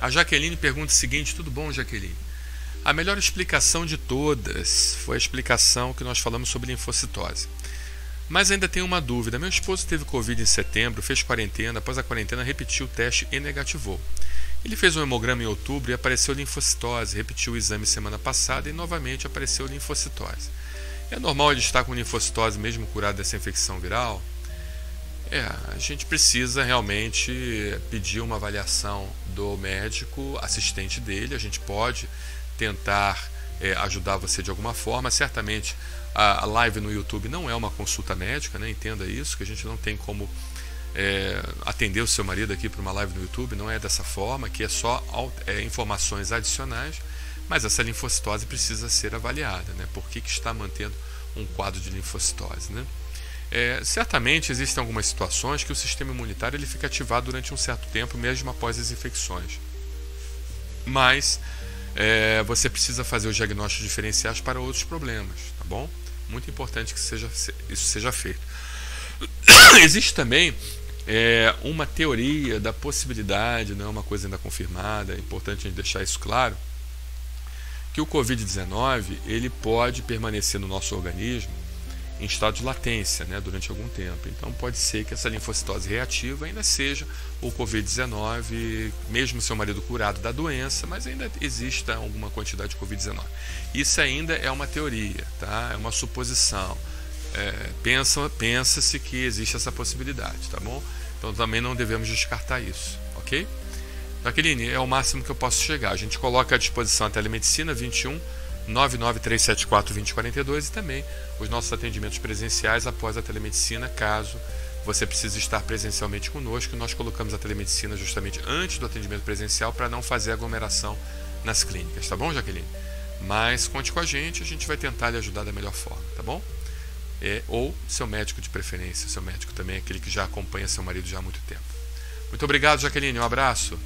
A Jaqueline pergunta o seguinte: tudo bom, Jaqueline? A melhor explicação de todas foi a explicação que nós falamos sobre linfocitose. Mas ainda tenho uma dúvida. Meu esposo teve Covid em setembro, fez quarentena, após a quarentena repetiu o teste e negativou. Ele fez um hemograma em outubro e apareceu linfocitose, repetiu o exame semana passada e novamente apareceu linfocitose. É normal ele estar com linfocitose mesmo curado dessa infecção viral? É, a gente precisa realmente pedir uma avaliação do médico assistente dele. A gente pode tentar é, ajudar você de alguma forma. Certamente a, live no YouTube não é uma consulta médica, né? entenda isso, que a gente não tem como é, atender o seu marido aqui para uma live no YouTube, não é dessa forma, que é só é, informações adicionais, mas essa linfocitose precisa ser avaliada, né? por que, que está mantendo um quadro de linfocitose. Né? É, certamente existem algumas situações que o sistema imunitário ele fica ativado durante um certo tempo, mesmo após as infecções. Mas é, você precisa fazer os diagnósticos diferenciais para outros problemas, tá bom? Muito importante que seja, isso seja feito. Existe também é, uma teoria da possibilidade, não é uma coisa ainda confirmada, é importante a gente deixar isso claro, que o Covid-19 ele pode permanecer no nosso organismo em estado de latência né, durante algum tempo. Então pode ser que essa linfocitose reativa ainda seja o Covid-19, mesmo seu marido curado da doença, mas ainda exista alguma quantidade de Covid-19. Isso ainda é uma teoria, tá? é uma suposição. É, pensa, pensa-se que existe essa possibilidade, tá bom? Então também não devemos descartar isso, ok? Jaqueline, é o máximo que eu posso chegar. A gente coloca à disposição a telemedicina 21 99374 2042 e também os nossos atendimentos presenciais após a telemedicina, caso você precise estar presencialmente conosco. Nós colocamos a telemedicina justamente antes do atendimento presencial para não fazer aglomeração nas clínicas, tá bom, Jaqueline? Mas conte com a gente, a gente vai tentar lhe ajudar da melhor forma, tá bom? É, ou seu médico de preferência, seu médico também, aquele que já acompanha seu marido já há muito tempo. Muito obrigado, Jaqueline, um abraço.